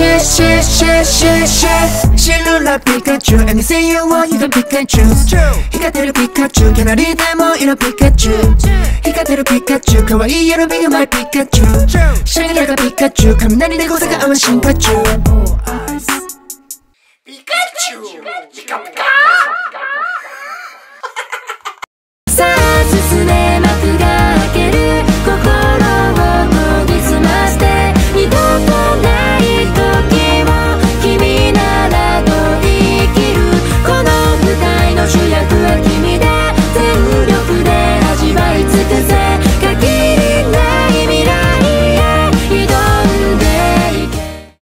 shit, shit, shit, shit, shit. She look like Pikachu. And they say you want, you can Pikachu. 光ってるピカチュウ。キャラリーでも色ピカチュウ。光ってるピカチュウ。可愛い色味がマイピカチュウ。シャイニがピカチュウ。雷で誤差が合カチュウ。ピカチュウ。ピカピカ。